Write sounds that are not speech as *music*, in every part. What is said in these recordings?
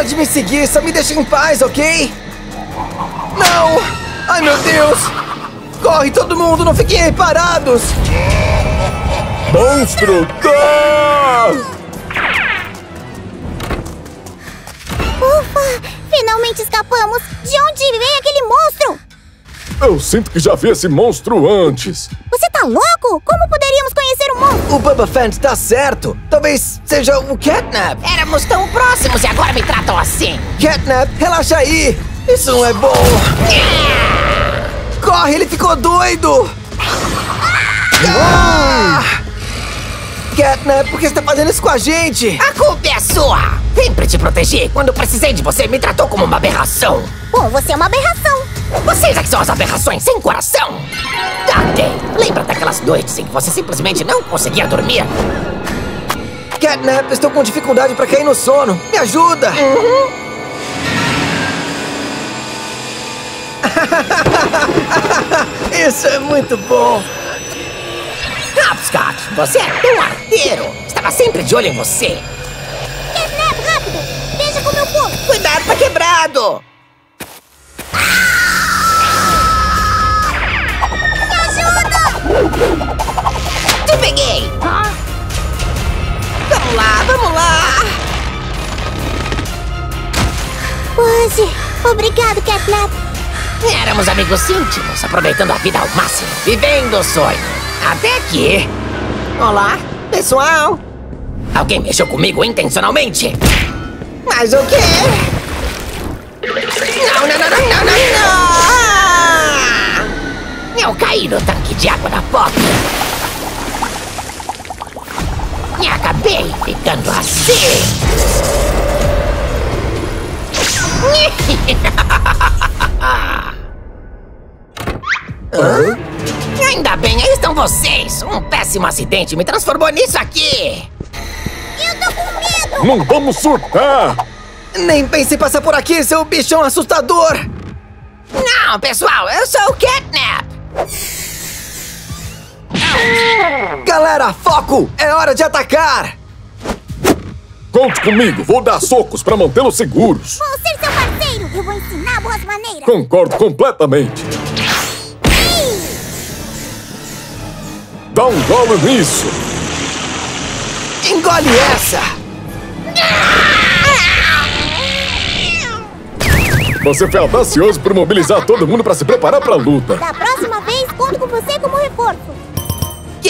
Para de me seguir, só me deixa em paz, ok? Não! Ai, meu Deus! Corre, todo mundo, não fiquem aí parados! Monstro, tá! Ufa! Finalmente escapamos! De onde vem aquele monstro? Eu sinto que já vi esse monstro antes. Você tá louco? Como poderíamos conhecer o monstro? O Bubba Fant tá certo! Talvez seja o Catnap! Éramos tão próximos e agora me tratam assim. Catnap, relaxa aí! Isso não é bom! Corre, ele ficou doido! Ah! Catnap, por que você tá fazendo isso com a gente? A culpa é sua! Sempre te protegi. Quando precisei de você, me tratou como uma aberração. Bom, você é uma aberração. Vocês é que são as aberrações sem coração. Ok, lembra daquelas noites em que você simplesmente não conseguia dormir? Catnap, estou com dificuldade pra cair no sono. Me ajuda! *laughs* Isso é muito bom! Hopscotch, você é tão arteiro. Estava sempre de olho em você. Catnap, rápido! Veja como eu pulo! Cuidado, tá quebrado. Te peguei. Vamos lá, vamos lá. Quase! Obrigado, Catnap! Éramos amigos íntimos, aproveitando a vida ao máximo, vivendo o sonho. Até aqui. Olá, pessoal. Alguém mexeu comigo intencionalmente? Mas o quê? Não, não, não, não, não, não, não! Eu caí no tanque de água da POC. E acabei ficando assim. *laughs* Ainda bem, aí estão vocês! Um péssimo acidente me transformou nisso aqui! Eu tô com medo! Não vamos surtar! Nem pense em passar por aqui, seu bichão assustador! Não, pessoal, eu sou o Catnap! Galera, foco! É hora de atacar! Conte comigo, vou dar socos pra mantê-los seguros. Vou ser seu parceiro! Eu vou ensinar boas maneiras! Concordo completamente. Ei! Dá um golo nisso. Engole essa! Você foi audacioso por mobilizar todo mundo pra se preparar pra luta. Da próxima vez, conto com você como reforço!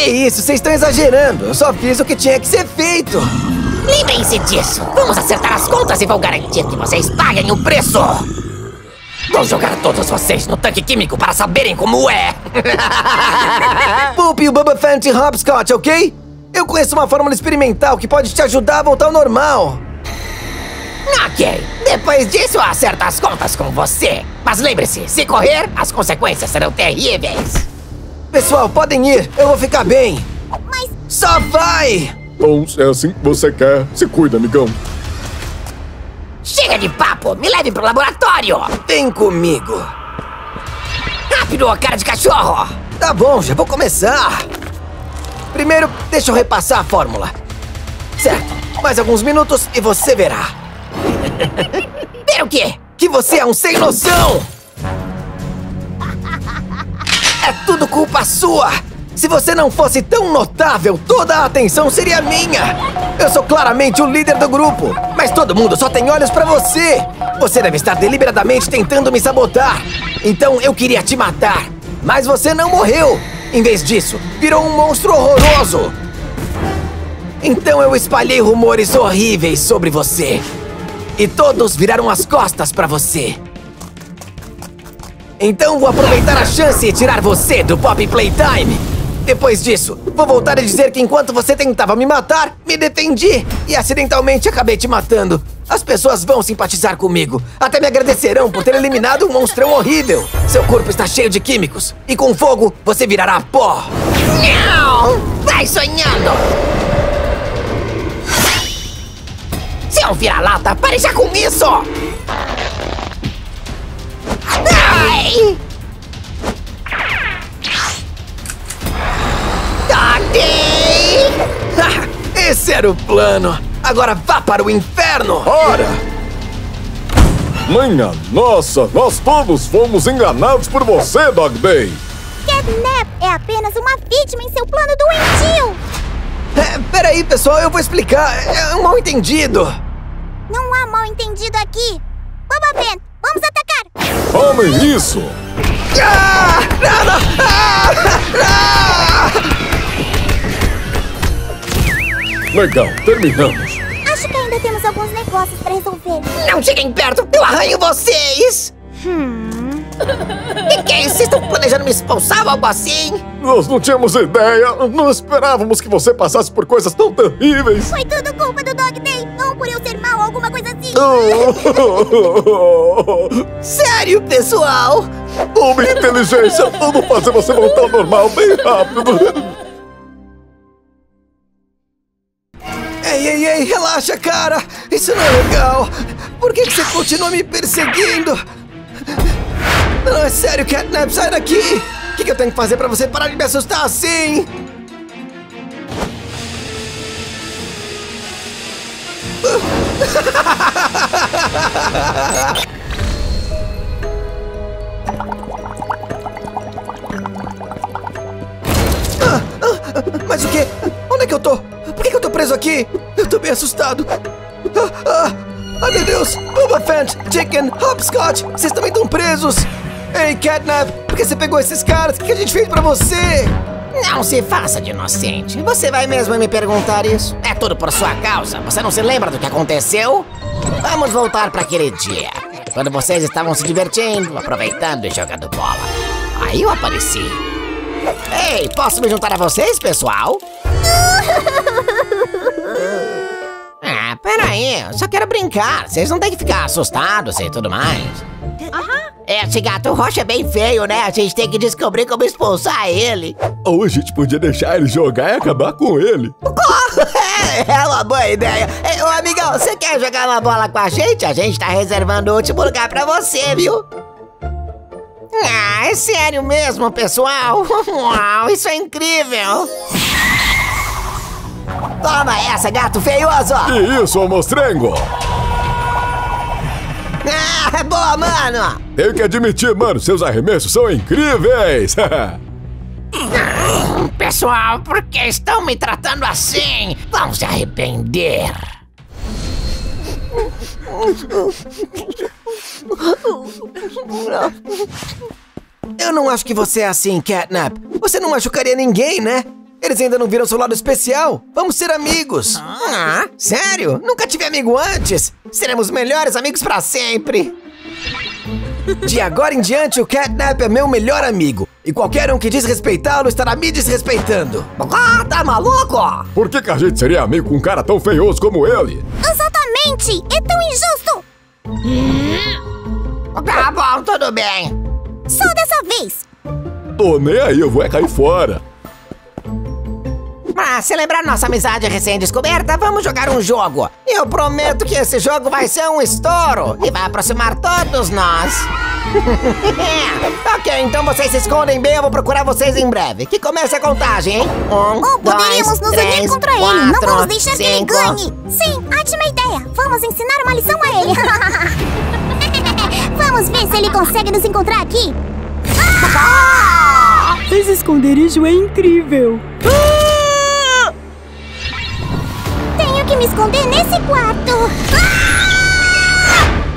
Que isso, vocês estão exagerando! Eu só fiz o que tinha que ser feito! Lembrem-se disso! Vamos acertar as contas e vou garantir que vocês paguem o preço! Vou jogar todos vocês no tanque químico para saberem como é! *laughs* Poop e o Bubba Fant e Hopscotch, ok? Eu conheço uma fórmula experimental que pode te ajudar a voltar ao normal! ok, depois disso eu acerto as contas com você! Mas lembre-se, se correr, as consequências serão terríveis! Pessoal, podem ir, eu vou ficar bem! Mas Só vai! Bom, se é assim que você quer, se cuida, amigão. Chega de papo! Me leve pro laboratório! Vem comigo! Rápido, cara de cachorro! Tá bom, já vou começar! Primeiro, deixa eu repassar a fórmula. Certo, mais alguns minutos e você verá. Ver o quê? Que você é um sem noção! É tudo culpa sua! Se você não fosse tão notável, toda a atenção seria minha! Eu sou claramente o líder do grupo, mas todo mundo só tem olhos pra você! Você deve estar deliberadamente tentando me sabotar! Então eu queria te matar, mas você não morreu! Em vez disso, virou um monstro horroroso! Então eu espalhei rumores horríveis sobre você. E todos viraram as costas pra você. Então vou aproveitar a chance e tirar você do Pop Playtime. Depois disso, vou voltar a dizer que enquanto você tentava me matar, me defendi e acidentalmente acabei te matando. As pessoas vão simpatizar comigo. Até me agradecerão por ter eliminado um monstrão horrível. Seu corpo está cheio de químicos e com fogo você virará pó. Não! Vai sonhando! Seu vira-lata, pare já com isso! Ai! Ha! *laughs* Esse era o plano. Agora vá para o inferno. Ora! Minha nossa, nós todos fomos enganados por você, Dog Day! Catnap é apenas uma vítima em seu plano doentio! É, peraí, pessoal, eu vou explicar. É um mal entendido. Não há mal entendido aqui! Boba Ben, vamos atacar! Tomem isso! Ah! Não, não! Ah! Ah! Legal, terminamos. Acho que ainda temos alguns negócios pra resolver. Não cheguem perto, eu arranho vocês! *laughs* Que que é isso? Vocês estão planejando me expulsar ou algo assim? Nós não tínhamos ideia, não esperávamos que você passasse por coisas tão terríveis. Foi tudo culpa do Dog *laughs* Sério, pessoal? Uma inteligência, vamos fazer você voltar ao normal bem rápido. Ei, ei, ei, relaxa, cara! Isso não é legal! Por que, que você continua me perseguindo? Não, é sério, Catnap, sai daqui! O que, que eu tenho que fazer pra você parar de me assustar assim? *laughs* Ah, ah, Mas o quê? Onde é que eu tô? Por que, eu tô preso aqui? Eu tô bem assustado. Ah, ah, ai meu Deus! Boba Fett, Chicken, Hopscotch, vocês também estão presos! Ei, Catnap, por que você pegou esses caras? O que a gente fez pra você? Não se faça de inocente. Você vai mesmo me perguntar isso? É tudo por sua causa. Você não se lembra do que aconteceu? Vamos voltar para aquele dia. Quando vocês estavam se divertindo, aproveitando e jogando bola. Aí eu apareci. Ei, posso me juntar a vocês, pessoal? Ah, peraí, eu só quero brincar. Vocês não têm que ficar assustados e tudo mais. Esse gato roxo é bem feio, né? A gente tem que descobrir como expulsar ele. Ou a gente podia deixar ele jogar e acabar com ele. É uma boa ideia. Ei, ô amigão, você quer jogar uma bola com a gente? A gente tá reservando o último lugar pra você, viu? Ah, é sério mesmo, pessoal? *laughs* Uau, isso é incrível! Toma essa, gato feioso! E isso, mostrengo? Ah, boa, mano! Tenho que admitir, mano, seus arremessos são incríveis! *laughs* Pessoal, por que estão me tratando assim? Vão se arrepender. Eu não acho que você é assim, Catnap. Você não machucaria ninguém, né? Eles ainda não viram seu lado especial. Vamos ser amigos. Ah, sério? Nunca tive amigo antes. Seremos melhores amigos pra sempre. De agora em diante, o Catnap é meu melhor amigo. E qualquer um que desrespeitá-lo estará me desrespeitando. Ah, tá maluco? Por que, que a gente seria amigo com um cara tão feioso como ele? Exatamente! É tão injusto! Tá bom, tudo bem. Só dessa vez! Tô nem aí, eu vou é cair fora. Pra celebrar nossa amizade recém-descoberta, vamos jogar um jogo. Eu prometo que esse jogo vai ser um estouro e vai aproximar todos nós. *laughs* ok, então vocês se escondem bem, eu vou procurar vocês em breve. Que comece a contagem, hein? Um, Ou poderíamos dois, nos três, unir contra ele! Não quatro, vamos deixar que ele cinco. ganhe! Sim, ótima ideia! Vamos ensinar uma lição a ele! *laughs* vamos ver se ele consegue nos encontrar aqui! Esse esconderijo é incrível. Tenho *laughs* me esconder nesse quarto!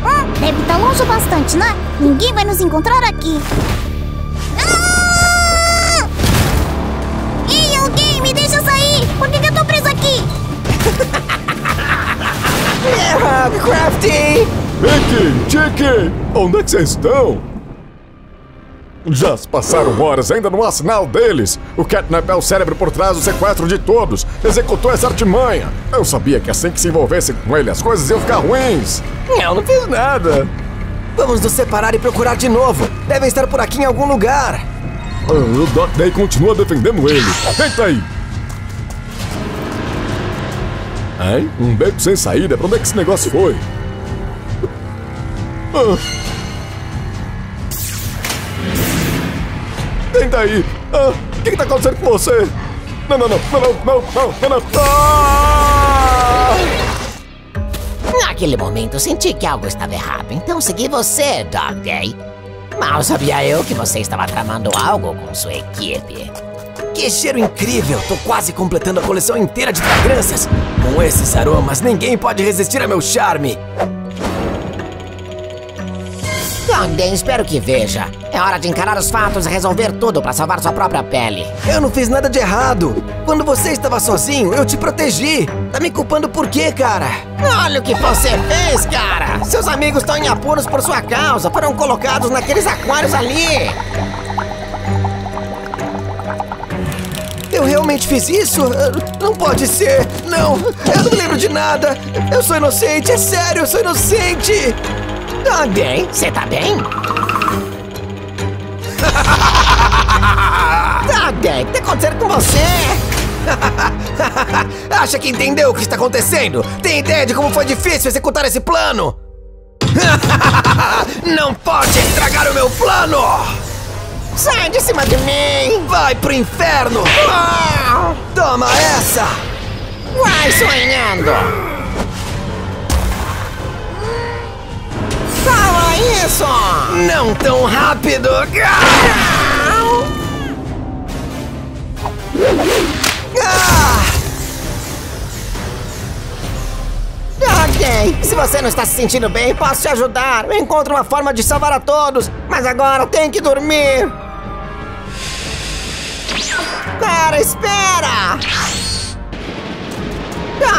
Ah! Hum, deve estar longe bastante, né? Ninguém vai nos encontrar aqui! Ah! Ei, alguém, me deixa sair! Por que, que eu tô preso aqui? *laughs* Ah, Crafty! Mickey, Chicken, onde é que vocês estão? Já se passaram horas, ainda não há sinal deles. O Catnap é o cérebro por trás do sequestro de todos. Executou essa artimanha. Eu sabia que assim que se envolvesse com ele, as coisas iam ficar ruins. Eu não fiz nada. Vamos nos separar e procurar de novo. Devem estar por aqui em algum lugar. Ah, O Doc Day continua defendendo ele. Eita aí! Hein? Um beco sem saída? Pra onde é que esse negócio foi? Ah. Senta aí! Ah, o que, que tá acontecendo com você? Não, não, não, não, não, não, não, não! Ah! Naquele momento senti que algo estava errado, então segui você, Dog Day. Mal sabia eu que você estava tramando algo com sua equipe. Que cheiro incrível! Tô quase completando a coleção inteira de fragrâncias! Com esses aromas, ninguém pode resistir a meu charme! Day, espero que veja. É hora de encarar os fatos e resolver tudo para salvar sua própria pele. Eu não fiz nada de errado. Quando você estava sozinho, eu te protegi. Tá me culpando por quê, cara? Olha o que você fez, cara! Seus amigos estão em apuros por sua causa. Foram colocados naqueles aquários ali. Eu realmente fiz isso? Não pode ser. Não, eu não lembro de nada. Eu sou inocente, é sério, eu sou inocente. Dog Day, você tá bem? *laughs* Dog Day, o que tá acontecendo com você? *laughs* Acha que entendeu o que está acontecendo? Tem ideia de como foi difícil executar esse plano? *laughs* Não pode estragar o meu plano! Sai de cima de mim! Vai pro inferno! Ah! Toma essa! Vai sonhando! Fala isso! Não tão rápido! Ah! Ok, se você não está se sentindo bem, posso te ajudar. Encontro uma forma de salvar a todos, mas agora tem que dormir. Cara, espera!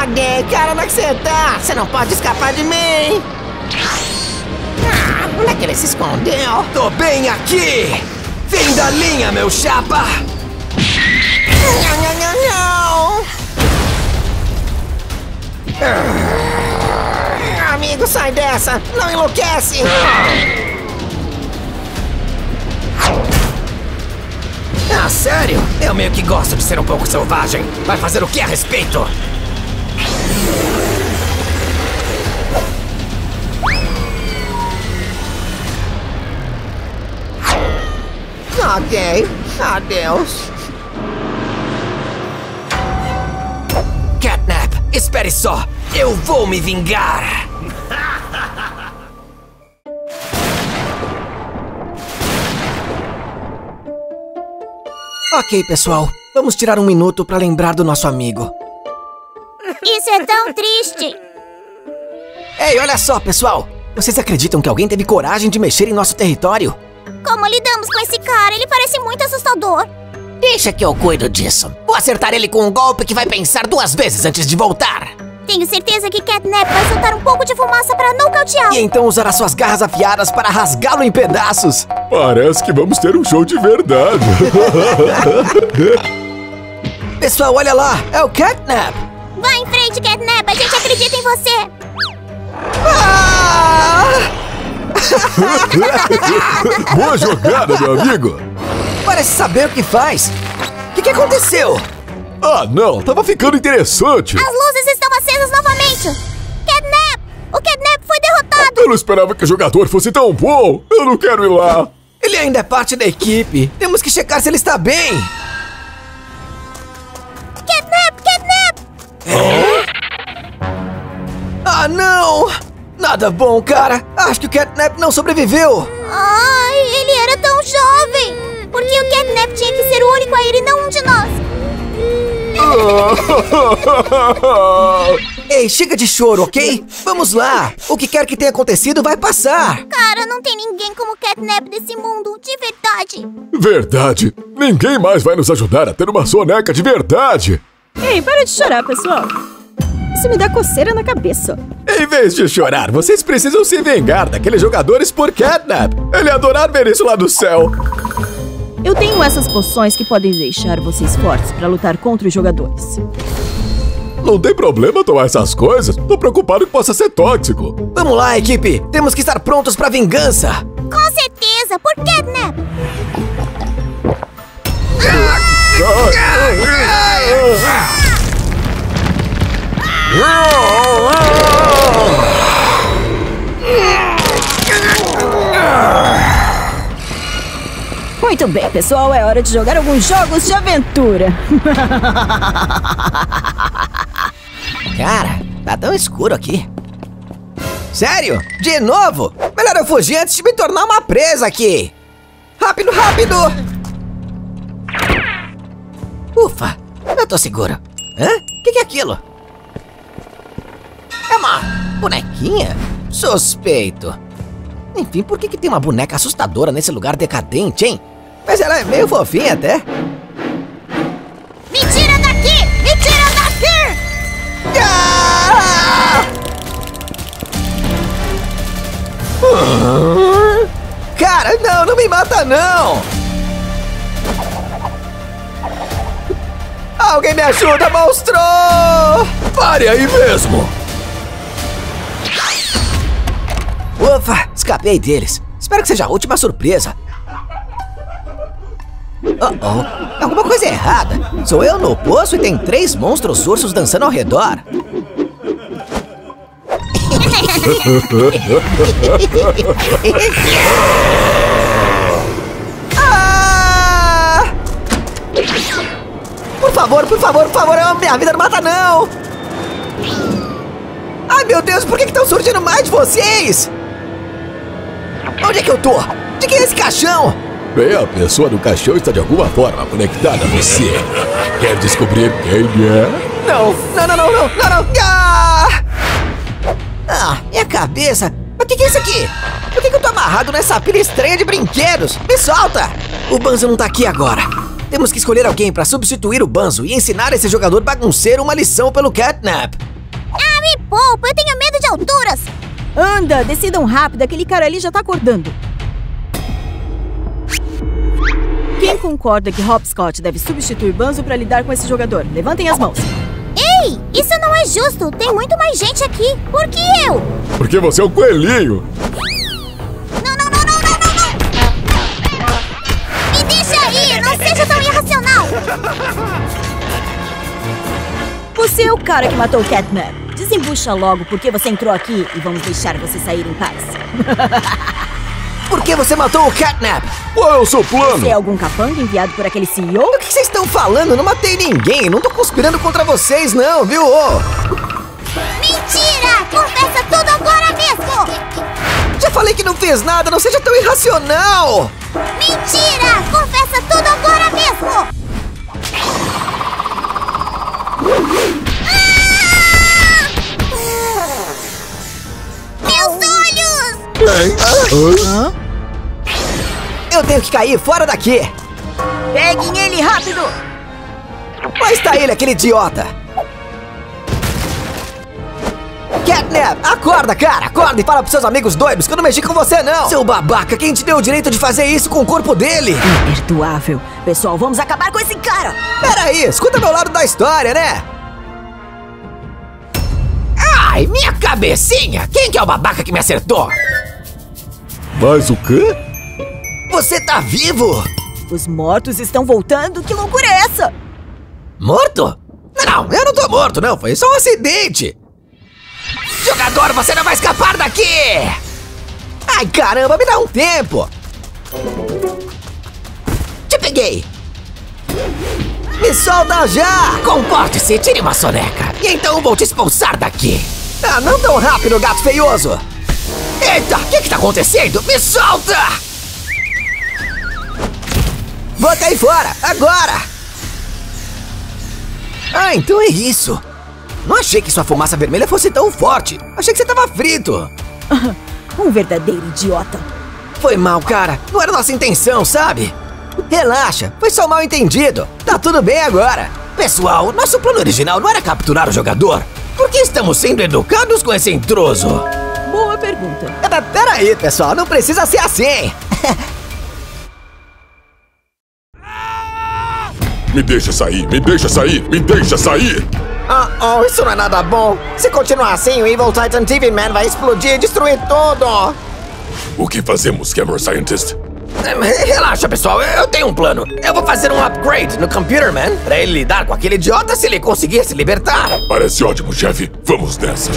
Ok, cara, onde é que você tá? Você não pode escapar de mim! Onde é que ele se escondeu? Tô bem aqui! Vem da linha, meu chapa! Não, não, não, não! Ah, amigo, sai dessa! Não enlouquece! Ah, sério? Eu meio que gosto de ser um pouco selvagem. Vai fazer o que a respeito? Ok, adeus. Catnap, espere só! Eu vou me vingar! *laughs* ok, pessoal. Vamos tirar um minuto para lembrar do nosso amigo. Isso é tão triste. Ei, olha só, pessoal! Vocês acreditam que alguém teve coragem de mexer em nosso território? Como lidamos com esse cara? Ele parece muito assustador. Deixa que eu cuido disso. Vou acertar ele com um golpe que vai pensar duas vezes antes de voltar. Tenho certeza que Catnap vai soltar um pouco de fumaça para nocauteá-lo. E então usará suas garras afiadas para rasgá-lo em pedaços. Parece que vamos ter um show de verdade. *laughs* Pessoal, olha lá! É o Catnap! Vai em frente, Catnap. A gente acredita em você. Ah! *laughs* Boa jogada, meu amigo. Parece saber o que faz. O que, que aconteceu? Ah, não, tava ficando interessante. As luzes estão acesas novamente. Catnap! O Catnap foi derrotado. Eu não esperava que o jogador fosse tão bom. Eu não quero ir lá. Ele ainda é parte da equipe. Temos que checar se ele está bem. Catnap! Catnap! Ah, não! Nada bom, cara. Acho que o Catnap não sobreviveu. Ai, ele era tão jovem. Por que o Catnap tinha que ser o único a ir e não um de nós? *laughs* Ei, chega de choro, ok? Vamos lá. O que quer que tenha acontecido vai passar. Cara, não tem ninguém como o Catnap desse mundo, de verdade. Verdade. Ninguém mais vai nos ajudar a ter uma soneca de verdade. Ei, para de chorar, pessoal. Isso me dá coceira na cabeça. Em vez de chorar, vocês precisam se vingar daqueles jogadores por Catnap. Ele ia adorar ver isso lá do céu. Eu tenho essas poções que podem deixar vocês fortes pra lutar contra os jogadores. Não tem problema tomar essas coisas. Tô preocupado que possa ser tóxico. Vamos lá, equipe. Temos que estar prontos pra vingança. Com certeza, por Catnap. Muito bem, pessoal, é hora de jogar alguns jogos de aventura. Cara, tá tão escuro aqui. Sério? De novo? Melhor eu fugir antes de me tornar uma presa aqui. Rápido, rápido! Ufa, eu tô seguro. Hã? O que, que é aquilo? É bonequinha? Suspeito. Enfim, por que, que tem uma boneca assustadora nesse lugar decadente, hein? Mas ela é meio fofinha até. Me tira daqui! Me tira daqui! Ah! Cara, não, não me mata não! Alguém me ajuda, monstro! Pare aí mesmo! Ufa, escapei deles. Espero que seja a última surpresa. Oh, oh, alguma coisa errada. Sou eu no poço e tem três monstros ursos dançando ao redor. Por favor, por favor, por favor, minha vida não mata não! Ai meu Deus, por que estão surgindo mais de vocês? Onde é que eu tô? De quem é esse caixão? Bem, a pessoa do caixão está de alguma forma conectada a você. Quer descobrir quem é? Não, não, não, não, não, não, não. Ah! ah, minha cabeça. Mas o que, que é isso aqui? Por que, que eu tô amarrado nessa pilha estranha de brinquedos? Me solta! O Banzo não tá aqui agora. Temos que escolher alguém pra substituir o Banzo e ensinar esse jogador bagunceiro uma lição pelo Catnap. Ah, me poupa! Eu tenho medo de alturas! Anda, decidam rápido, aquele cara ali já tá acordando. Quem concorda que Hopscotch deve substituir Banzo pra lidar com esse jogador? Levantem as mãos. Ei, isso não é justo! Tem muito mais gente aqui! Por que eu? Porque você é um coelhinho! Não, não, não, não, não, não, não! Me deixa aí! Não seja tão irracional! Você é o cara que matou o Catnap. Desembucha logo porque você entrou aqui e vamos deixar você sair em paz. *laughs* Por que você matou o Catnap? Qual é o seu plano? Você é algum capanga enviado por aquele CEO? O que vocês estão falando? Não matei ninguém. Não tô conspirando contra vocês, não, viu? Ô, Mentira! Confessa tudo agora mesmo! já falei que não fez nada. Não seja tão irracional. Mentira! Confessa tudo agora mesmo! Eu tenho que cair fora daqui. Peguem ele rápido! Lá está ele, aquele idiota. Catnap, acorda, cara! Acorda e fala pros seus amigos doidos que eu não mexi com você, não! Seu babaca, quem te deu o direito de fazer isso com o corpo dele? Imperdoável. Pessoal, vamos acabar com esse cara! Peraí, escuta meu lado da história, né? Ai, minha cabecinha! Quem que é o babaca que me acertou? Mas o quê? Você tá vivo? Os mortos estão voltando? Que loucura é essa? Morto? Não, eu não tô morto, não. Foi só um acidente. Jogador, você não vai escapar daqui! Ai, caramba, me dá um tempo. Te peguei. Me solta já! Comporte-se, tire uma soneca. E então vou te expulsar daqui. Ah, não tão rápido, gato feioso. Eita, o que que tá acontecendo? Me solta! Vou cair fora, agora! Ah, então é isso. Não achei que sua fumaça vermelha fosse tão forte. Achei que você tava frito. *laughs* Um verdadeiro idiota. Foi mal, cara. Não era nossa intenção, sabe? Relaxa, foi só mal entendido. Tá tudo bem agora. Pessoal, nosso plano original não era capturar o jogador. Por que estamos sendo educados com esse intruso? Pergunta. É, Peraí, pessoal, não precisa ser assim. Me deixa sair, me deixa sair, me deixa sair! Ah, oh, isso não é nada bom. Se continuar assim, o Evil Titan TV Man vai explodir e destruir tudo. O que fazemos, Camera Scientist? Eh, Relaxa, pessoal, eu tenho um plano. Eu vou fazer um upgrade no Computer Man pra ele lidar com aquele idiota se ele conseguir se libertar. Parece ótimo, chefe. Vamos nessa.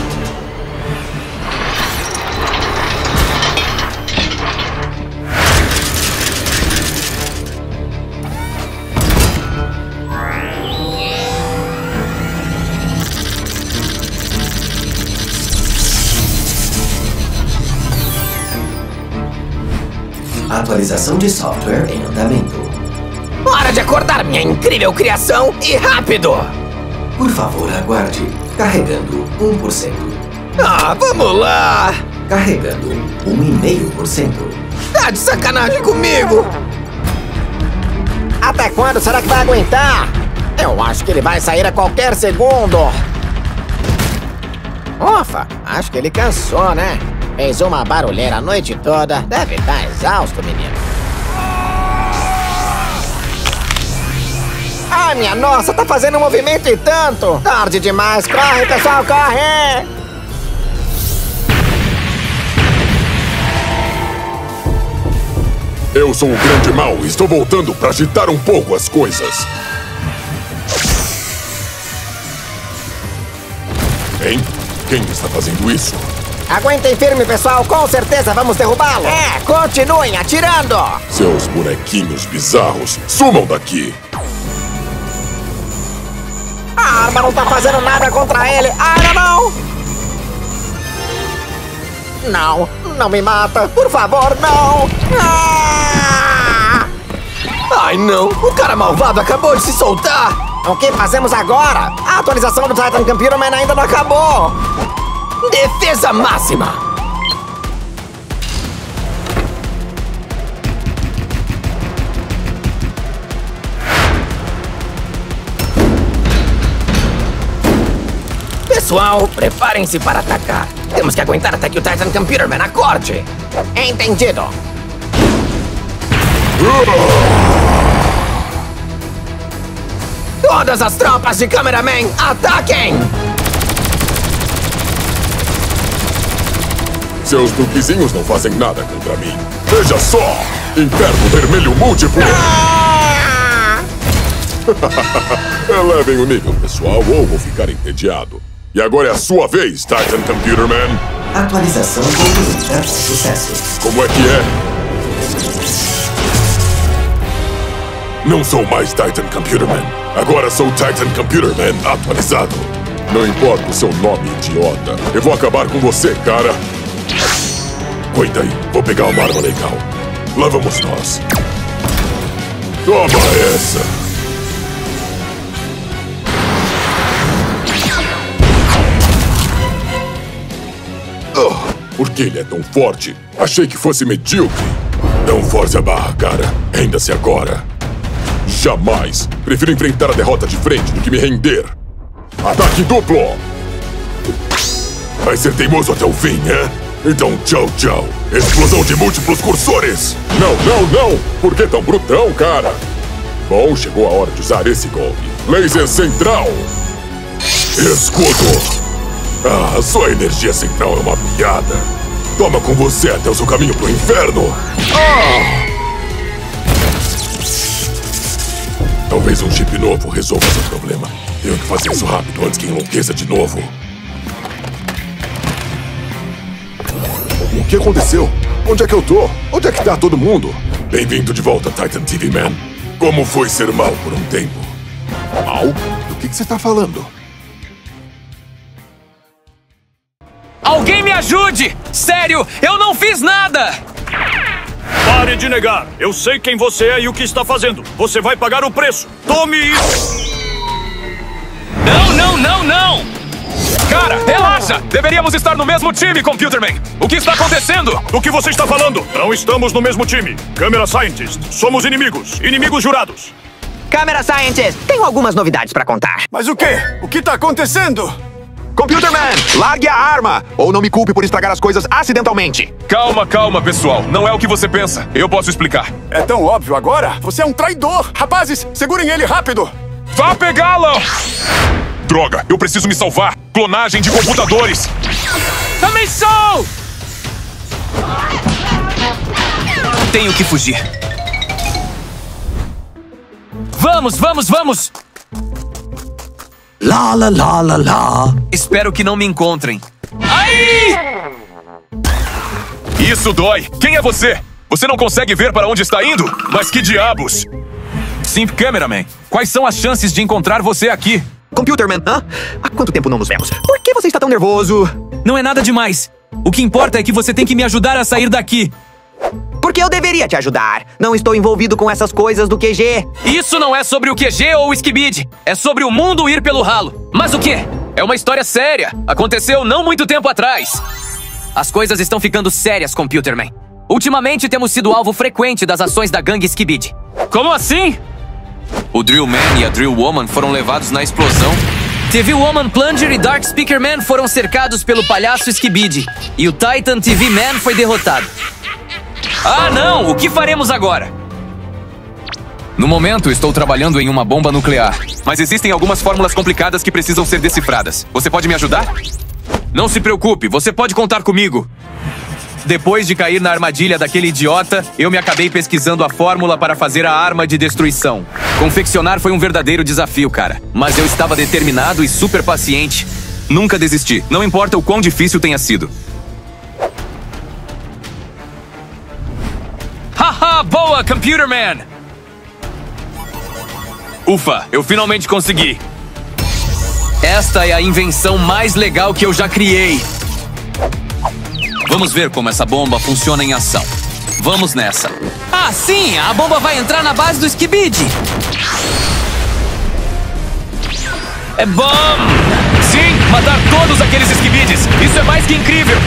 Atualização de software em andamento. Hora de acordar minha incrível criação e rápido! Por favor, aguarde. Carregando 1%. Ah, vamos lá! Carregando 1,5%. Tá de sacanagem comigo! Até quando será que vai aguentar? Eu acho que ele vai sair a qualquer segundo. Ufa, acho que ele cansou, né? Fez uma barulheira a noite toda. Deve estar exausto, menino. Ai, minha nossa, tá fazendo um movimento e tanto! Tarde demais, corre, pessoal, corre! Eu sou o grande mal e estou voltando para agitar um pouco as coisas. Hein? Quem está fazendo isso? Aguentem firme, pessoal, com certeza vamos derrubá-lo! É, continuem atirando! Seus bonequinhos bizarros, sumam daqui! A arma não tá fazendo nada contra ele! Ai, não! Não, não me mata! Por favor, não! Ah! Ai não! O cara malvado acabou de se soltar! O que fazemos agora? A atualização do Titan Computer Man ainda não acabou! Defesa máxima! Pessoal, preparem-se para atacar. Temos que aguentar até que o Titan Computer Man acorde. Entendido. Todas as tropas de Cameraman, ataquem! Seus truquezinhos não fazem nada contra mim. Veja só! Inferno Vermelho Múltiplo! Ah! *laughs* Elevem o nível, pessoal, ou vou ficar entediado. E agora é a sua vez, Titan Computer Man. Atualização concluída. Sucesso. Como é que é? Não sou mais Titan Computer Man. Agora sou Titan Computer Man atualizado. Não importa o seu nome, idiota. Eu vou acabar com você, cara. Cuida aí, vou pegar uma arma legal. Lá vamos nós. Toma essa. Oh, por que ele é tão forte? Achei que fosse medíocre. Não force a barra, cara. Renda-se agora. Jamais. Prefiro enfrentar a derrota de frente do que me render. Ataque duplo! Vai ser teimoso até o fim, é? Então tchau, tchau. Explosão de múltiplos cursores! Não, não, não! Por que tão brutão, cara? Bom, chegou a hora de usar esse golpe. Laser central! Escudo! Ah, sua energia central é uma piada. Toma com você até o seu caminho pro inferno. Ah! Talvez um chip novo resolva seu problema. Tenho que fazer isso rápido antes que enlouqueça de novo. O que aconteceu? Onde é que eu tô? Onde é que tá todo mundo? Bem-vindo de volta, Titan TV Man. Como foi ser mal por um tempo? Mal? Do que, que você tá falando? Alguém me ajude! Sério, eu não fiz nada! Pare de negar. Eu sei quem você é e o que está fazendo. Você vai pagar o preço. Tome isso! Não, não, não, não! Cara, relaxa! Deveríamos estar no mesmo time, Computerman! O que está acontecendo? Do que você está falando? Não estamos no mesmo time. Câmera Scientist, somos inimigos. Inimigos jurados. Câmera Scientist, tenho algumas novidades pra contar. Mas o quê? O que está acontecendo? Computerman, largue a arma! Ou não me culpe por estragar as coisas acidentalmente. Calma, calma, pessoal. Não é o que você pensa. Eu posso explicar. É tão óbvio agora? Você é um traidor! Rapazes, segurem ele rápido! Vá pegá-la! Droga, eu preciso me salvar! Clonagem de computadores! Também sou! Tenho que fugir. Vamos, vamos, vamos! Lá, lá, lá, lá, lá. Espero que não me encontrem. Ai! Isso dói! Quem é você? Você não consegue ver para onde está indo? Mas que diabos! Simp Cameraman, quais são as chances de encontrar você aqui? Computerman, hã? Há quanto tempo não nos vemos? Por que você está tão nervoso? Não é nada demais. O que importa é que você tem que me ajudar a sair daqui. Por Porque eu deveria te ajudar. Não estou envolvido com essas coisas do QG. Isso não é sobre o QG ou o Skibid. É sobre o mundo ir pelo ralo. Mas o quê? É uma história séria. Aconteceu não muito tempo atrás. As coisas estão ficando sérias, Computerman. Ultimamente temos sido alvo frequente das ações da gangue Skibid. Como assim? O Drill Man e a Drill Woman foram levados na explosão. TV Woman Plunger e Dark Speaker Man foram cercados pelo palhaço Skibidi. E o Titan TV Man foi derrotado. Ah, não! O que faremos agora? No momento, estou trabalhando em uma bomba nuclear. Mas existem algumas fórmulas complicadas que precisam ser decifradas. Você pode me ajudar? Não se preocupe, você pode contar comigo. Depois de cair na armadilha daquele idiota, eu me acabei pesquisando a fórmula para fazer a arma de destruição. Confeccionar foi um verdadeiro desafio, cara. Mas eu estava determinado e super paciente. Nunca desisti, não importa o quão difícil tenha sido. Haha, boa, Computer Man! Ufa, eu finalmente consegui. Esta é a invenção mais legal que eu já criei. Vamos ver como essa bomba funciona em ação. Vamos nessa. Ah, sim! A bomba vai entrar na base do Skibid! É bom! Sim, matar todos aqueles Skibids! Isso é mais que incrível!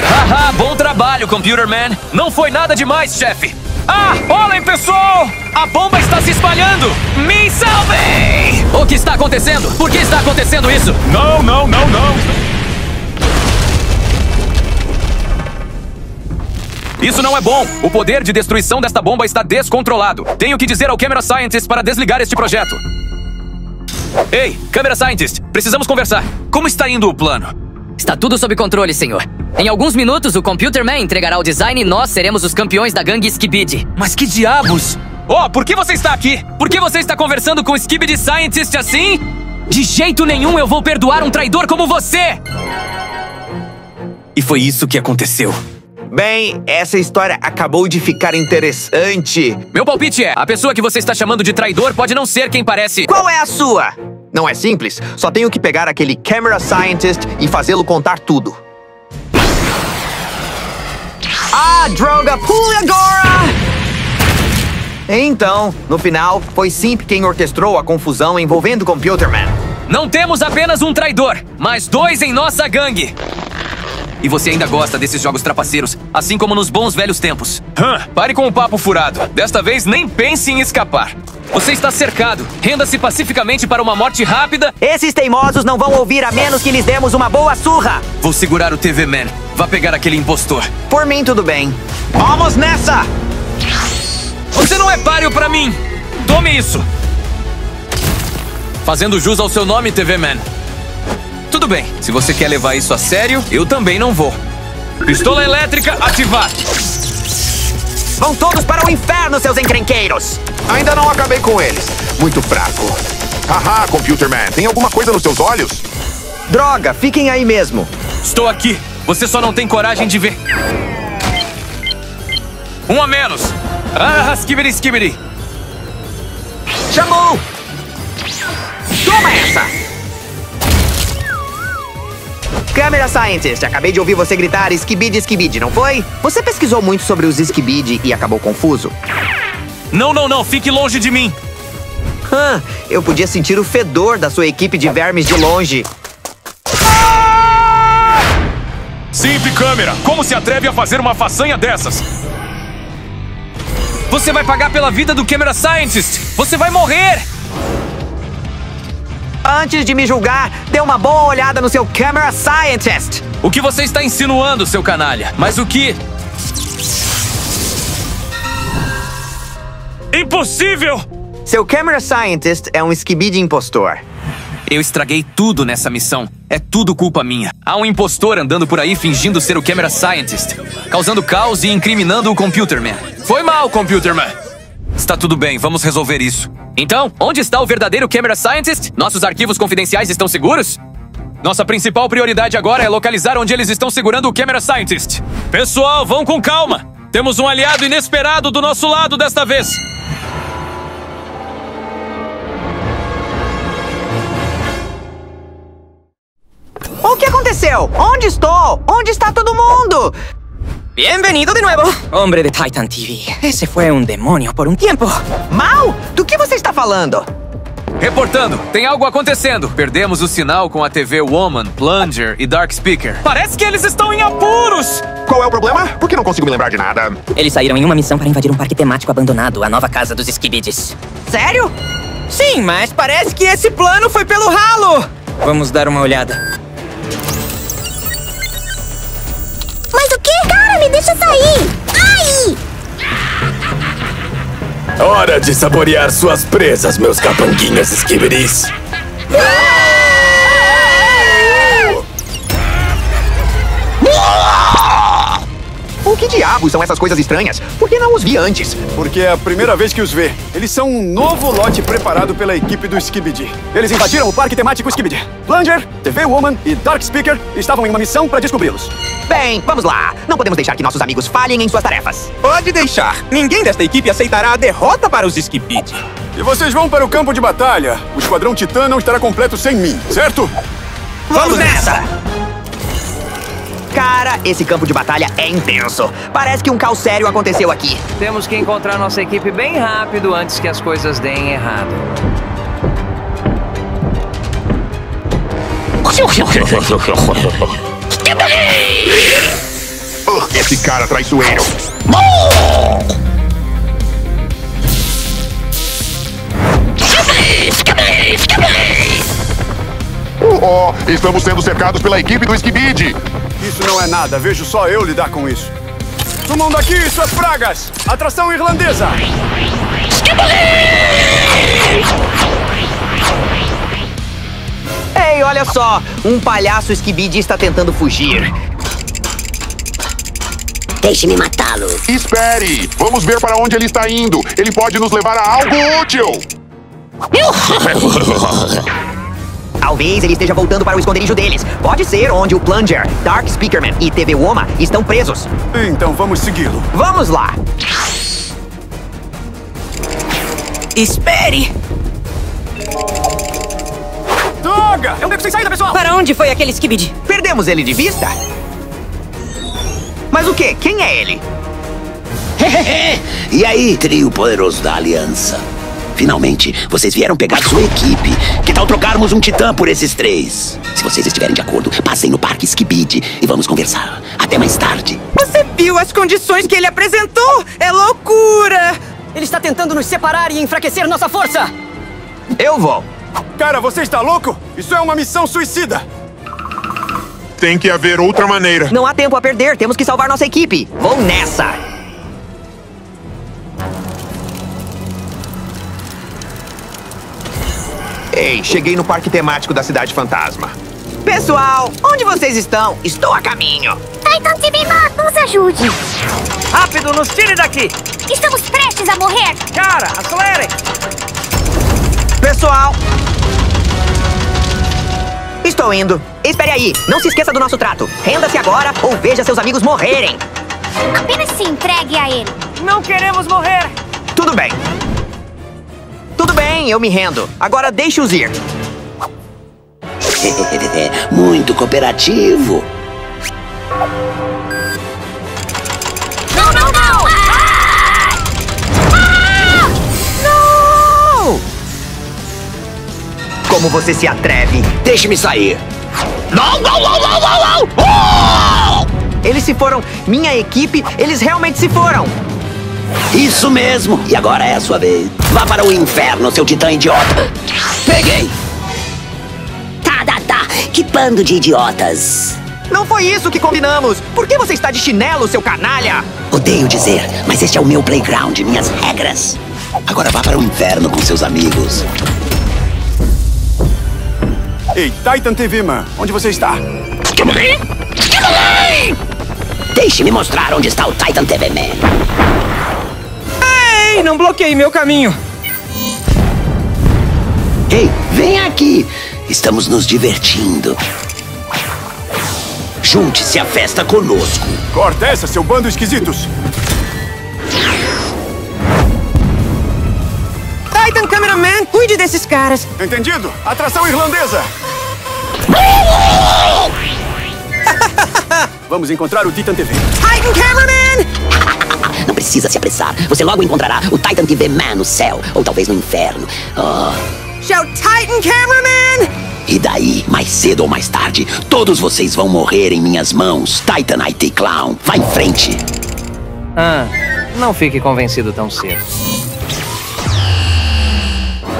Haha, bom trabalho, Computer Man! Não foi nada demais, chefe! Ah, olhem, pessoal! A bomba está se espalhando! Me salvem! O que está acontecendo? Por que está acontecendo isso? Não, não, não, não! Isso não é bom! O poder de destruição desta bomba está descontrolado. Tenho que dizer ao Camera Scientist para desligar este projeto. Ei, Camera Scientist, precisamos conversar. Como está indo o plano? Está tudo sob controle, senhor. Em alguns minutos, o Computer Man entregará o design e nós seremos os campeões da gangue Skibidi. Mas que diabos? Oh, por que você está aqui? Por que você está conversando com o Skibidi Scientist assim? De jeito nenhum eu vou perdoar um traidor como você! E foi isso que aconteceu. Bem, essa história acabou de ficar interessante. Meu palpite é: a pessoa que você está chamando de traidor pode não ser quem parece. Qual é a sua? Não é simples. Só tenho que pegar aquele Camera Scientist e fazê-lo contar tudo. Ah, droga! Pule agora! Então, no final, foi Simp quem orquestrou a confusão envolvendo Computer Man. Não temos apenas um traidor, mas dois em nossa gangue. E você ainda gosta desses jogos trapaceiros, assim como nos bons velhos tempos. Hã, pare com o papo furado. Desta vez, nem pense em escapar. Você está cercado. Renda-se pacificamente para uma morte rápida. Esses teimosos não vão ouvir a menos que lhes demos uma boa surra. Vou segurar o TV Man. Vá pegar aquele impostor. Por mim, tudo bem. Vamos nessa! Você não é páreo para mim! Tome isso! Fazendo jus ao seu nome, TV Man. Tudo bem, se você quer levar isso a sério, eu também não vou. Pistola elétrica ativar! Vão todos para o inferno, seus encrenqueiros! Ainda não acabei com eles. Muito fraco. Haha, Computer Man, tem alguma coisa nos seus olhos? Droga, fiquem aí mesmo. Estou aqui. Você só não tem coragem de ver. Um a menos. Ah, skibidi, skibidi. Chamou! Toma essa! Câmera Scientist, acabei de ouvir você gritar Skibidi Skibidi, não foi? Você pesquisou muito sobre os Skibidi e acabou confuso? Não, não, não, fique longe de mim. Hã, eu podia sentir o fedor da sua equipe de vermes de longe. Simp câmera, como se atreve a fazer uma façanha dessas? Você vai pagar pela vida do Camera Scientist! Você vai morrer! Antes de me julgar, dê uma boa olhada no seu Camera Scientist! O que você está insinuando, seu canalha? Mas o que? Impossível! Seu Camera Scientist é um skibidi impostor. Eu estraguei tudo nessa missão. É tudo culpa minha. Há um impostor andando por aí fingindo ser o Camera Scientist, causando caos e incriminando o Computer Man. Foi mal, Computer Man. Está tudo bem, vamos resolver isso. Então, onde está o verdadeiro Camera Scientist? Nossos arquivos confidenciais estão seguros? Nossa principal prioridade agora é localizar onde eles estão segurando o Camera Scientist. Pessoal, vão com calma. Temos um aliado inesperado do nosso lado desta vez. O que aconteceu? Onde estou? Onde está todo mundo? Bienvenido de nuevo, hombre de Titan TV. Ese fue un demonio por un tiempo. Mal? Do que você está falando? Reportando, tem algo acontecendo. Perdemos o sinal com a TV Woman, Plunger e Dark Speaker. Parece que eles estão em apuros! Qual é o problema? Por que não consigo me lembrar de nada? Eles saíram em uma missão para invadir um parque temático abandonado, a nova casa dos Skibidis. Sério? Sim, mas parece que esse plano foi pelo ralo! Vamos dar uma olhada. Mas o que? Cara, me deixa sair! Ai! Hora de saborear suas presas, meus capanguinhas esquiberis. O que diabos são essas coisas estranhas? Por que não os vi antes? Porque é a primeira vez que os vê. Eles são um novo lote preparado pela equipe do Skibidi. Eles invadiram o parque temático Skibidi. Plunger, TV Woman e Dark Speaker estavam em uma missão para descobri-los. Bem, vamos lá. Não podemos deixar que nossos amigos falhem em suas tarefas. Pode deixar. Ninguém desta equipe aceitará a derrota para os Skibidi. E vocês vão para o campo de batalha. O Esquadrão Titã não estará completo sem mim, certo? Vamos nessa! Cara, esse campo de batalha é intenso. Parece que um caos sério aconteceu aqui. Temos que encontrar nossa equipe bem rápido antes que as coisas deem errado. *laughs* Esse cara traiçoeiro. Oh, estamos sendo cercados pela equipe do Skibidi. Isso não é nada, vejo só eu lidar com isso. Sumam daqui, suas pragas! Atração irlandesa! Ei, olha só! Um palhaço Skibidi está tentando fugir. Deixe-me matá-lo. Espere! Vamos ver para onde ele está indo. Ele pode nos levar a algo útil. *laughs* Talvez ele esteja voltando para o esconderijo deles. Pode ser onde o Plunger, Dark Speakerman e TV Woma estão presos. Então vamos segui-lo. Vamos lá! Espere! Droga! É um beco sem saída, pessoal! Para onde foi aquele Skibidi? Perdemos ele de vista? Mas o que? Quem é ele? *laughs* e aí, trio poderoso da Aliança? Finalmente, vocês vieram pegar sua equipe. Que tal trocarmos um titã por esses três? Se vocês estiverem de acordo, passem no Parque Skibidi e vamos conversar. Até mais tarde. Você viu as condições que ele apresentou? É loucura! Ele está tentando nos separar e enfraquecer nossa força! Eu vou. Cara, você está louco? Isso é uma missão suicida! Tem que haver outra maneira. Não há tempo a perder, temos que salvar nossa equipe. Vou nessa! Ei, cheguei no parque temático da Cidade Fantasma. Pessoal, onde vocês estão? Estou a caminho. Titan Man, nos ajude. Rápido, nos tire daqui! Estamos prestes a morrer. Cara, acelerem! Pessoal! Estou indo. Espere aí, não se esqueça do nosso trato. Renda-se agora ou veja seus amigos morrerem. Apenas se entregue a ele. Não queremos morrer! Tudo bem. Tudo bem, eu me rendo. Agora deixe-os ir. *laughs* Muito cooperativo. Não, não, não! Não! Como você se atreve? Deixe-me sair. Não, não, não, não, não, não! Oh! Eles se foram. Minha equipe, eles realmente se foram. Isso mesmo. E agora é a sua vez. Vá para o inferno, seu titã idiota. Peguei. Tá, tá, tá. Que bando de idiotas. Não foi isso que combinamos. Por que você está de chinelo, seu canalha? Odeio dizer, mas este é o meu playground, minhas regras. Agora vá para o inferno com seus amigos. Ei, Titan TV Man, onde você está? Deixe-me mostrar onde está o Titan TV Man. Ei, não bloqueie meu caminho! Ei, vem aqui! Estamos nos divertindo. Junte-se à festa conosco. Corta essa, seu bando esquisitos! Titan Cameraman, cuide desses caras! Entendido? Atração irlandesa! *laughs* Vamos encontrar o Titan TV. Titan Cameraman! Não precisa se apressar. Você logo encontrará o Titan TV Man no céu, ou talvez no inferno. Oh. Shout Titan Cameraman! E daí, mais cedo ou mais tarde, todos vocês vão morrer em minhas mãos. Titan IT Clown, vá em frente. Ah, não fique convencido tão cedo.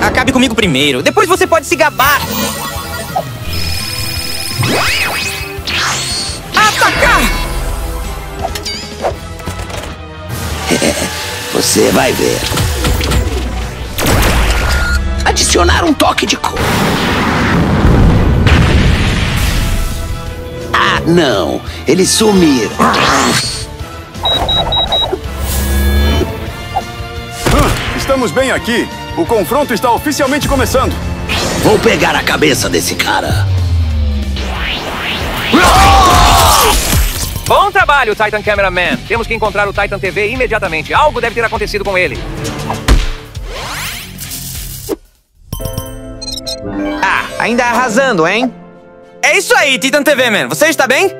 Acabe comigo primeiro, depois você pode se gabar. Atacar! Você vai ver. Adicionar um toque de cor. Ah, não. Eles sumiram. Estamos bem aqui. O confronto está oficialmente começando. Vou pegar a cabeça desse cara. Bom trabalho, Titan Cameraman. Temos que encontrar o Titan TV imediatamente. Algo deve ter acontecido com ele. Ah, ainda arrasando, hein? É isso aí, Titan TV Man. Você está bem?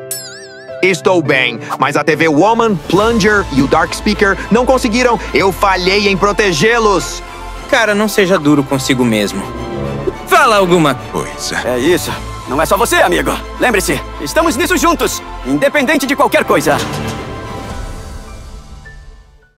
Estou bem, mas a TV Woman, Plunger e o Dark Speaker não conseguiram. Eu falhei em protegê-los. Cara, não seja duro consigo mesmo. Fala alguma coisa. É isso. Não é só você, amigo. Lembre-se, estamos nisso juntos, independente de qualquer coisa.